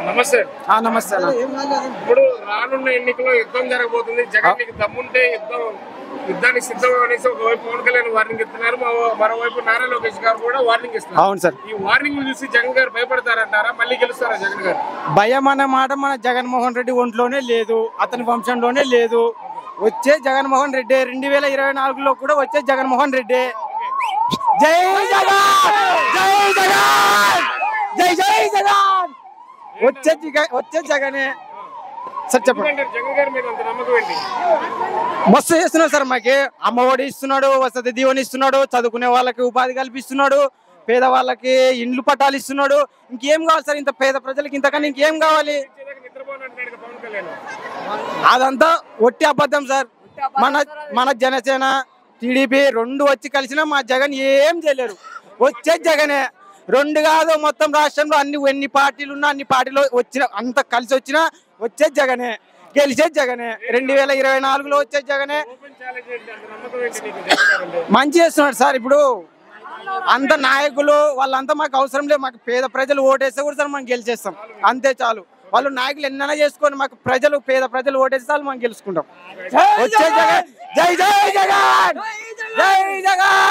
నమస్తే. ఆ, నమస్తే. ఇప్పుడు రానున్న ఎన్నికలో యుద్ధం జరగబోతుంది. జగన్ నీకు దమ్ముంటే యుద్ధం యుద్ధానికి సిద్ధం అనేసి ఒకవైపు పవన్ కళ్యాణ్ వార్నింగ్ ఇస్తున్నారు. మరో- మరోవైపు నారా లోకేష్ గారు కూడా వార్నింగ్ ఇస్తున్నారు. అవును సార్. ఈ వార్నింగ్ చూసి జగన్ గారు భయపడతారంటారా? మళ్ళీ గెలుస్తారా జగన్ గారు? భయం అనే మాట మన జగన్మోహన్ రెడ్డి ఒంట్లోనే లేదు. అతని వంశంలోనే లేదు. వచ్చే జగన్మోహన్ రెడ్డి రెండు వేల ఇరవై నాలుగులో కూడా వచ్చే జగన్మోహన్ రెడ్డి. జై జగన్! జై జగన్! జై జై జగన్! వచ్చే జగ- వచ్చే జగనే. సార్ చెప్పండి. మస్తు చేస్తున్నాడు సార్ మాకి. అమ్మఒడి ఇస్తున్నాడు వసతి దీవెన ఇస్తున్నాడు చదువుకునే వాళ్ళకి ఉపాధి కల్పిస్తున్నాడు పేదవాళ్ళకి ఇండ్లు పట్టాలు ఇస్తున్నాడు. ఇంకేం కావాలి సార్ ఇంత పేద ప్రజలకి? ఇంతకన్నా ఇంకేం కావాలి? అదంతా ఒట్టి అబద్ధం సార్. మన మన జనసేన టీడీపీ రెండు వచ్చి కలిసినా మా జగన్ ఏం చేయలేరు. వచ్చే జగనే. రెండు కాదు మొత్తం రాష్ట్రంలో అన్ని ఎన్ని పార్టీలు ఉన్నా అన్ని పార్టీలు వచ్చిన అంత కలిసి వచ్చినా వచ్చే జగనే. గెలిచే జగనే. రెండు వేల ఇరవై నాలుగులో వచ్చే జగనే? మంచి చేస్తున్నాడు సార్ ఇప్పుడు. అంత నాయకులు వాళ్ళంతా మాకు అవసరం లేదు. మాకు పేద ప్రజలు ఓటేస్తే కూడా సార్ మనం గెలిచేస్తాం. అంతే చాలు. వాళ్ళు నాయకులు ఎన్నైనా చేసుకొని మాకు ప్రజలు పేద ప్రజలు ఓటేస్తే చాలు మనం గెలుచుకుంటాం. వచ్చే జగన్. జై జై జగన్! జై జగన్!